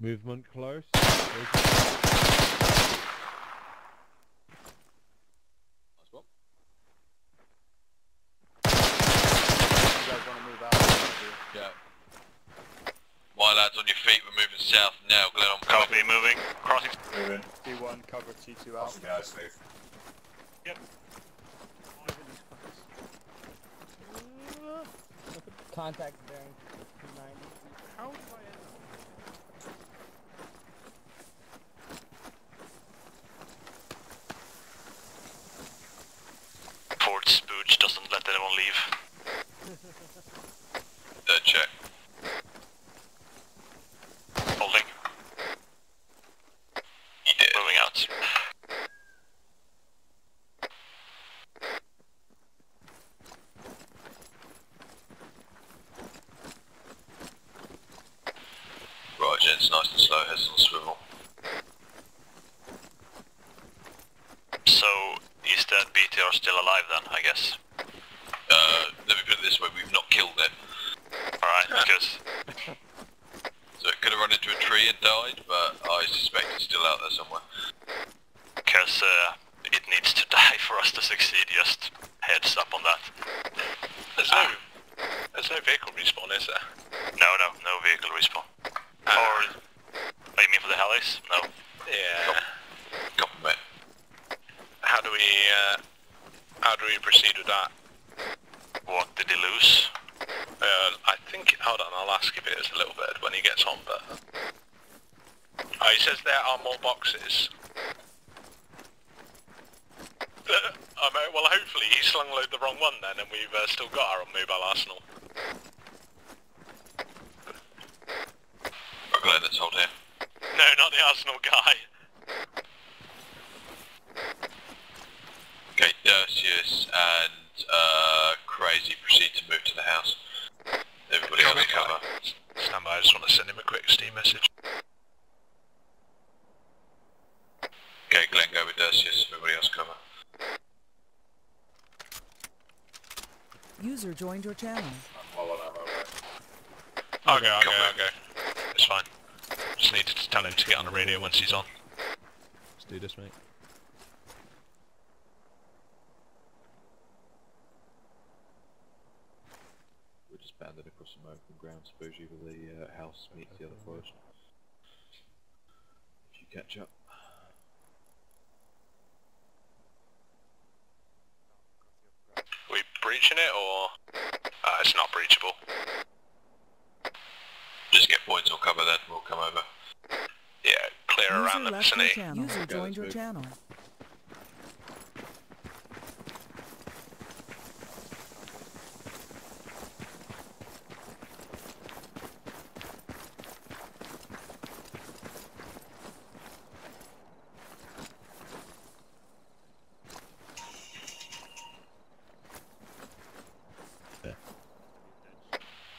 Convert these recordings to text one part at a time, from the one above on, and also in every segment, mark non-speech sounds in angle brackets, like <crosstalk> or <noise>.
Movement close. Nice one. You guys want to move out? Yeah. My lads on your feet, we're moving south now, Glenn. I'm coming. Copy, moving. Crossing. Moving. D1, cover T2 out. Awesome guys, Steve. Contact bearing 290. How did I end up? Fort Spooch doesn't let anyone leave. Third check. Holding. He did. Moving out. Nice and slow, heads on swivel. So, is that BTR still alive then, I guess? Uh, let me put it this way, we've not killed it. Alright, good. So it could have run into a tree and died, but I suspect it's still out there somewhere. Because uh, it needs to <laughs> die for us to succeed, just heads up on that. There's no, there's no vehicle respawn, is there? No, no, no vehicle respawn. Or, oh, you mean for the helis? No. Yeah. Copy, mate. How do we, uh, how do we proceed with that? What, did he lose? Uh, I think, hold on, I'll ask if it is a little bit when he gets on, but... Oh, he says there are more boxes. I mean, well, hopefully he slung load the wrong one then, and we've uh, still got our mobile arsenal. Right, Glenn, let's hold here. No, not the Arsenal guy. Okay, Dersius and uh, Crazy proceed to move to the house. Everybody else cover. Stand by, I just want to send him a quick Steam message. Okay, Glenn, go with Dersius. Everybody else cover. User joined your channel. I'm well on ammo, right? I'll go, I'll go, I'll go. It's fine. Just need to tell him to get on the radio once he's on. Let's do this, mate. We're just banded across some open ground, suppose you where the uh, house meets the other forest. If you catch up. we breaching it, or...? Uh, it's not breachable. Just get points cover then, we'll come over. Yeah, clear User around the left vicinity. channel. User Okay, joined your move. channel.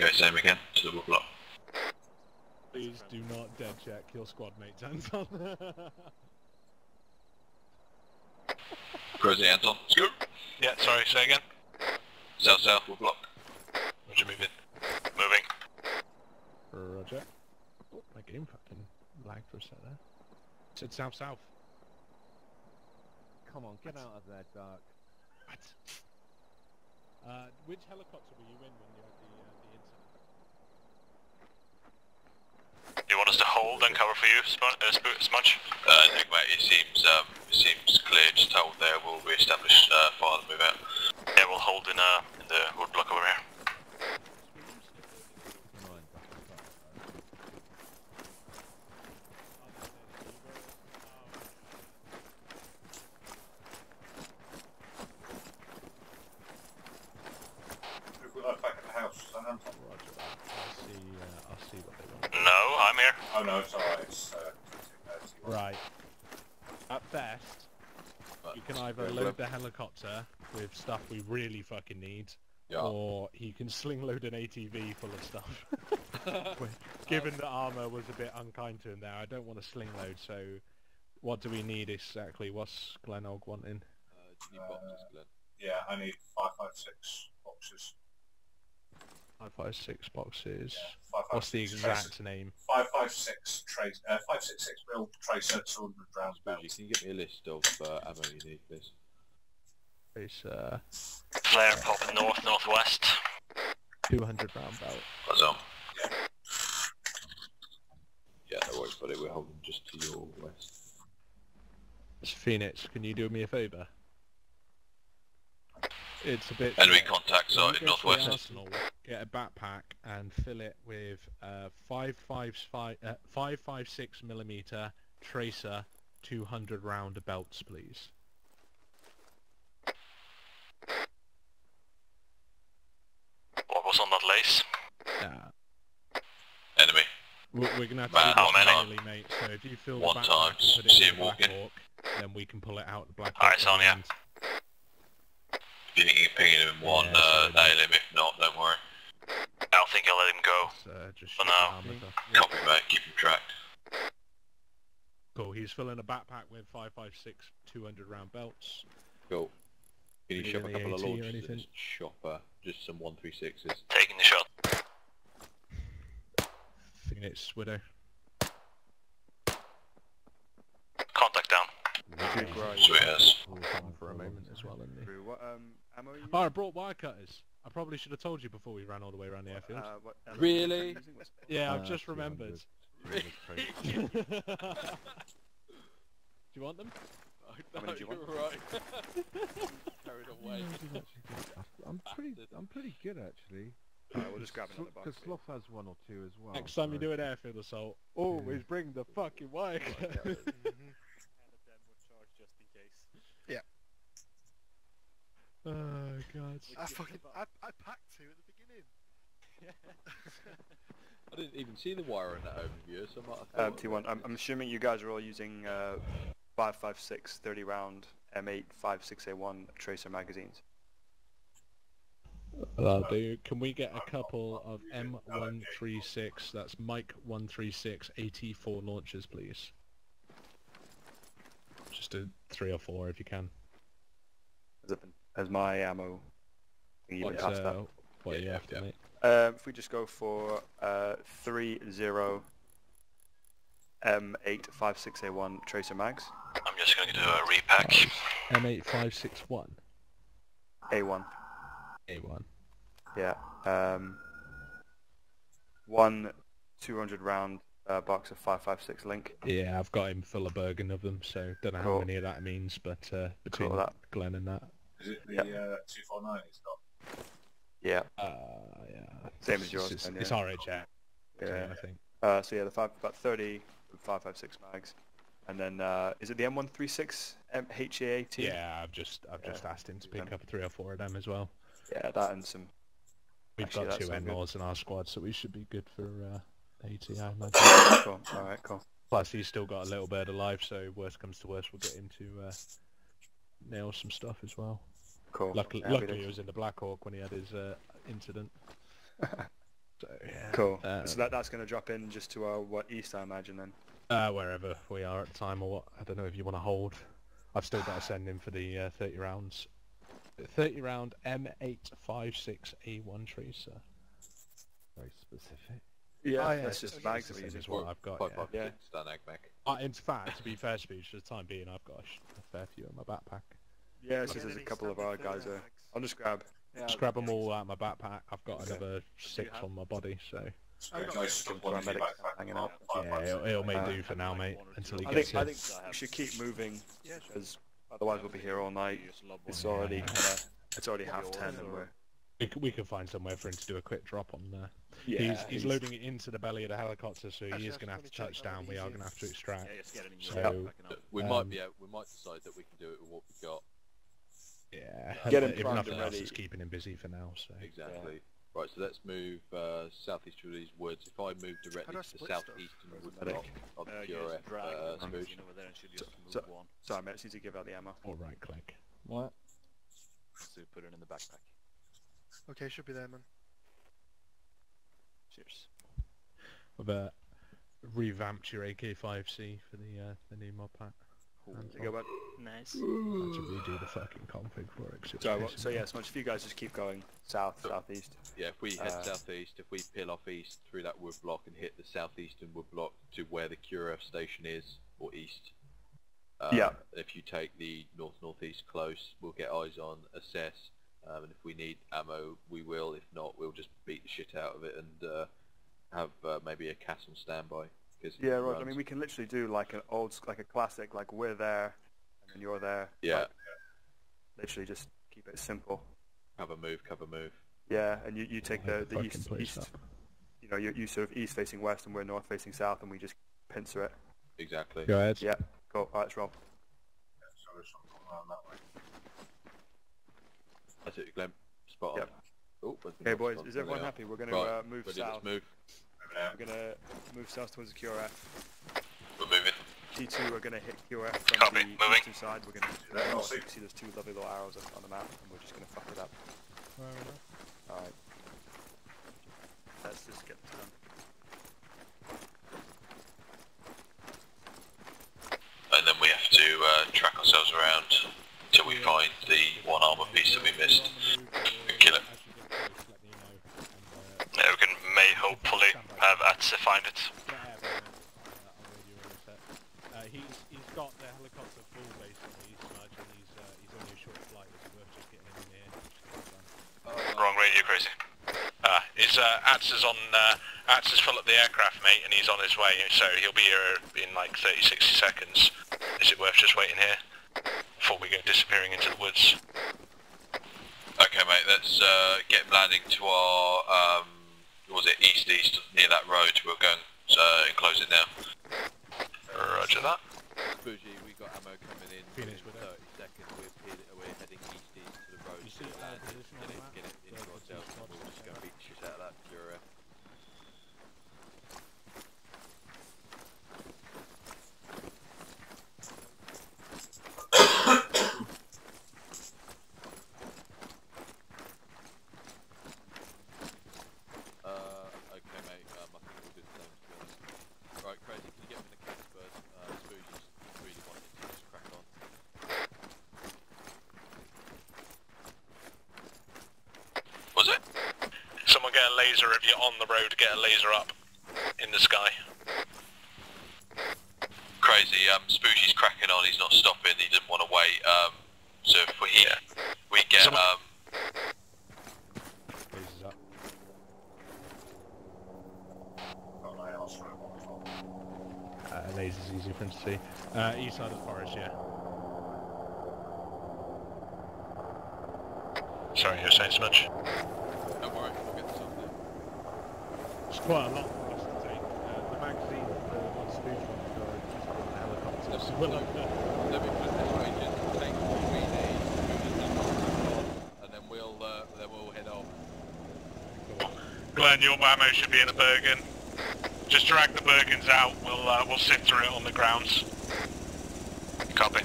Okay, same again, to the wood block. Please do not dead check your squad mates, Anton. Crazy Anton, scoop. Yeah, sorry, say again? South south, wood block. Would you move in? Moving. Roger. Oh, my game fucking lagged for a sec there. Said south south. Come on, get out of there, Dark. What? Uh, which helicopter were you in when you had the, uh, the incident? You want us to hold cover for you, Sp- uh, Sp- Smudge? Uh, Enigma, it seems, um, it seems clear, just hold there, we'll re-establish, uh, fire and move out. Yeah, we'll hold in, uh, in the wood block over here. Nine back in front. Who've we left back at the house? Is that Anton? Roger that. I'll see, uh, I'll see what they want. No, I'm here. Oh no, it's alright, it's uh, T2, T1. Right. At best, Right, you can either load left. the helicopter with stuff we really fucking need, Yeah. or you can sling load an ATV full of stuff. <laughs> <laughs> Given that armor was a bit unkind to him there, I don't want to sling load. So, what do we need exactly? What's Glennog wanting? Uh, do you need boxes, Glenn? Yeah, I need 556 boxes. Five five six boxes. Five, five, What's the six exact name? Five five six trace. Uh, five six six mil tracer, two hundred rounds Spoogie, belt. can you get me a list of uh, ammo you need, please? It's uh, Flare pop north northwest. 200 round belt. What's on? Yeah, no worries, buddy. We're holding just to your west. It's Phoenix. Can you do me a favour? It's a bit. Enemy short. contact When you site in go northwest. Get a backpack and fill it with uh, five five five uh, five five six millimeter tracer 200 round belts, please. What was on that lace? Yeah. Enemy. We're, we're gonna have to Man, how many? mate. So if you fill the One backpack time, and put it see in the Black. Hawk, then we can pull it out of the Black Alright, Sonia. If you think you can ping him in one, Yeah, uh, nail him. If not, don't worry. I think I'll let him go. Uh, just For shoot now. the armor stuff. Copy, mate. Keep him tracked. Cool. He's filling a backpack with 556 200 round belts. Cool. Can you Need shove a couple of AT or launches in anything? this chopper? Just some 136s. Taking the shot. Phoenix Widow. Contact down. Sweet as. Come for a moment as well, isn't he? What um, ammo? You Oh, I brought wire cutters. I probably should have told you before we ran all the way around the airfield. Uh, what ammo Really? you using? What's- yeah, uh, I've just remembered. <laughs> <laughs> do you want them? How many do you want? right. <laughs> Carried away. I'm pretty, I'm pretty good actually. Alright, we'll just grab another box. Because. Sloth has one or two as well. Next time you do an airfield assault, always bring the fucking wire cutters. And a den would charge just in case. Oh god. I fucking I, I packed two at the beginning. I didn't even see the wire in that overview, so I might have Um, thought- T1, I'm, I'm assuming you guys are all using uh, 556 30 round M8 56A1 tracer magazines. That'll do. Can we get a couple of M136, that's Mike 136 AT4 launchers, please? Just a three or four if you can. Has, it been, has my ammo even What's, past that? uh, what are you Yeah, after, yeah. mate? Um, if we just go for uh, 30 M856A1 tracer mags, I'm just going to do a repack. M8561. A1, A1. yeah. Um, one 200 round uh, box of 556 link. Yeah, I've got him full of Bergen of them, so don't know how many of that means, but uh, between Cool, that- Glenn and that. Is it the Yep. uh, two four nine? It's got. Yeah, Uh, yeah. Same as yours It's, then, it's yeah. RHA, yeah. I think. Uh, so yeah, the five, about 30 with 556 mags. And then, uh, is it the M136 M- HAAT? Yeah, I've just I've just asked him to pick Yeah. up three or four of them as well. Yeah, that and some. We've Actually, got two sound. M-Laws in our squad, so we should be good for uh, AT, I imagine. cool. All right, cool. Plus, he's still got a little bird alive, so worst comes to worst, we'll get him to uh, nail some stuff as well. Cool. Luckily, Happy luckily he was in the Black Hawk when he had his uh, incident. <laughs> So, yeah. Cool. Uh, so that that's going to drop in just to our what east, I imagine then. Uh, wherever we are at the time, or what? I don't know if you want to hold. I've still got to send him for the uh, 30 rounds. 30 round M856A1 tracer. Very specific. Yeah, Oh, yeah, that's it's just the mags that using. what I've got. Five yeah. five Yeah. six, Uh, in fact, to be fair, speech for the time being, I've got a, a fair few in my backpack. Yeah, it's just there's a couple of our guys there. mags? I'll just grab. Yeah, Just grab them all out of my backpack. I've got Okay. another six have? on my body, so I've got Guys, some stick one in your paramedics backpack hanging out. yeah, it'll, six. it'll may Uh, do for now, mate, until he I gets think I here. think we should keep moving Yeah, because otherwise we'll be here all night. It's already Yeah. kinda, it's already half ten and we're We can, we can find somewhere for him to do a quick drop on there. yeah. he's, he's loading it into the belly of the helicopter, so he is going to have to touch down. We are going to have to extract. Yeah. So, Uh, We Um, might be able, we might decide that we can do it with what we've got. Yeah, Get <laughs> him if primed nothing and else, ready. it's keeping him busy for now. So Exactly. Right, so let's move uh, southeast through these woods. If I move directly do I to the split stuff? southeastern Where's wood the block medic? of the Uh, QRF uh, Spooge. So- Sorry, mate. I just need to give out the ammo. or right click. What? So put it in the backpack. Okay, should be there, man. Cheers. I've uh, revamped your AK5C for the uh, the new mod pack. There you go, bud. Nice. I had to redo the fucking config for it. 'cause it was So, what- so yeah, so much if you guys just keep going south, southeast. Yeah, if we head Uh, southeast, if we peel off east through that wood block and hit the southeastern wood block to where the QRF station is, or east. Uh, Yeah. If you take the north-northeast close, we'll get eyes on, assess, um, and if we need ammo, we will. If not, we'll just beat the shit out of it and uh, have uh, maybe a CAS on standby. 'Cause it Yeah, right. I mean, we can literally do like an old, like a classic, like we're there, and then you're there. Yeah, Like, literally just keep it simple. cover move, cover move. Yeah, and you, you take the, Light the east, east up. you know, you, you sort of east facing west and we're north facing south and we just pincer it. Exactly. Go ahead. Yeah, cool. Alright, let's roll. So there's something that way. That's it, Glenn. Spot Yep. on. Oh, Okay, boys, is everyone happy? We're going to Right, uh, move ready, south. let's move. Moving out. We're going to move south towards the QRF. We're moving. T2 we're going to hit QRF from Copy, the moving. eastern side. We're going to Yeah, I'll you see. can see there's two lovely little arrows on, on the map and we're just going to fuck it up. Alright. Let's just get this done. And then we have to uh, track ourselves around till we find the one armor piece that we missed. And kill it. Yeah, we can may hopefully have Atze find it. Uh, he's he's got the helicopter full basically, Smudge, and he's uh, he's only a short flight. It's worth just getting him in there. Just get it done. Wrong radio, crazy. Ah, is uh, Atz is on, uh, Atz is full at the aircraft, mate, and he's on his way, so he'll be here in like 30, 60 seconds. Is it worth just waiting here before we go disappearing into the woods? Okay, mate. Let's uh, get him landing to our um, what was it east east near that road. We're going uh, enclose it now. Roger that. Bougie, we got ammo coming in Phoenix in with 30 seconds. We're, head- we're heading east east to the road. You see to our land it, position get on it, the get it map? into The- the ourselves, two and we'll spots just go there. beat the shit out of that QRF. Uh, okay, mate. Um, I think we'll do the same. To be honest. Right, crazy. Can you get me the cats first? Uh, Spoogie's really wanting to just crack on. Was it? Someone get a laser if you're on the road, get a laser up in the sky. Crazy. Um, Spoogie's cracking on. He's not stopping. He didn't want to wait. Um, so if we we get Someone- um, Lasers up. Got my house for one as well. Uh, lasers easy for him to see. Uh, east side of the forest, yeah. Sorry, you're saying so much. Don't worry, we'll get this up there. It's quite a lot for us to take. Uh, the magazine for one on the helicopter. So we'll Let me put it this way, just take and then we'll, uh, then we'll head off. Glenn, your ammo should be in a Bergen. Just drag the Bergens out. We'll uh, we'll sift through it on the grounds. Copy.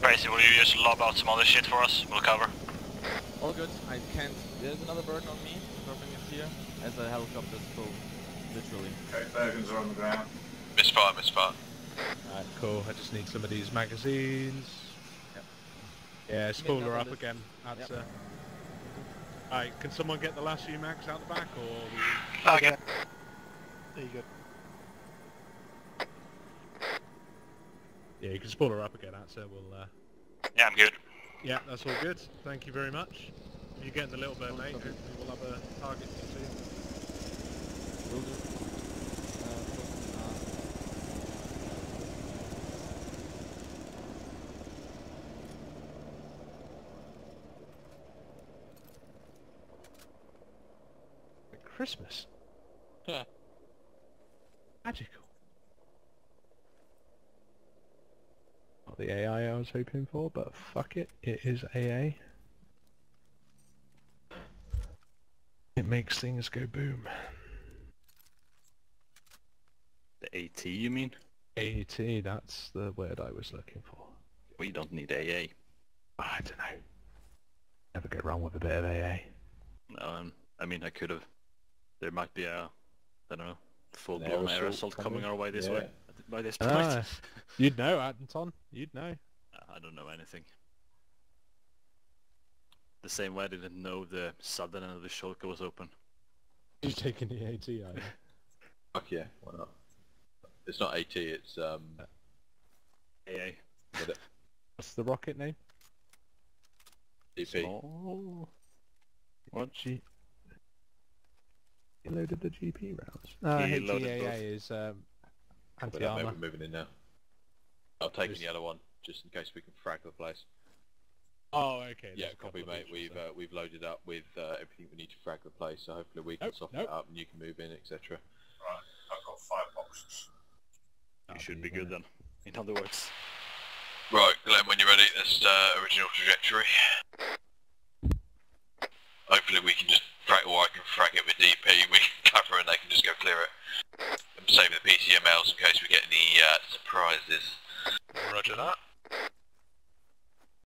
Crazy, will you just lob out some other shit for us? We'll cover. All good. I can't. There's another burden on me. Dropping it here as a helicopter is full. Literally. Okay, Bergens are on the ground. misfire, misfire. Alright, cool. I just need some of these magazines. Yep. Yeah, spool her up again. That's uh. Alright, can someone get the last few mags out the back, or we... Okay. There you go. yeah, you can spool her up again. That's it. We'll. Uh... Yeah, I'm good. Yeah, that's all good. Thank you very much. You're getting a little bit late, hopefully we'll have a target soon. Will do. Uh, Christmas. Magical. Not the AI I was hoping for, but fuck it, it is AA. It makes things go boom. The AT, you mean? AT, that's the word I was looking for. We don't need AA. I don't know. Never go wrong with a bit of AA. Um, I mean, I could have. There might be a, I don't know, full-blown assault assault coming coming? our way this Yeah. way. By this point. Ah, <laughs> you'd know, Anton. You'd know. I don't know anything. The same way I didn't know the southern end of the Shulka was open. You're taking the AT, are you? <laughs> Fuck yeah, why not? It's not AT, it's um. AA. it- What's the rocket name? DP. Small. What? G... He loaded the GP rounds. Uh, He loaded HEAA is um, But that, mate, anti-armor. we're moving in now. I'll take Just- the other one just in case we can frag the place. Oh, okay. Yeah, copy, mate. options We've there. uh, we've loaded up with uh, everything we need to frag the place, so hopefully we can Nope, soften nope. it up and you can move in, etc. Right, I've got five boxes. You should be good then. In other words. Right, Glenn, when you're ready, that's uh, original trajectory. Hopefully we can just frag, or I can frag it with DP, <laughs> we can cover and they can just go clear it. And save the PCMLs in case we get any uh, surprises. Roger that.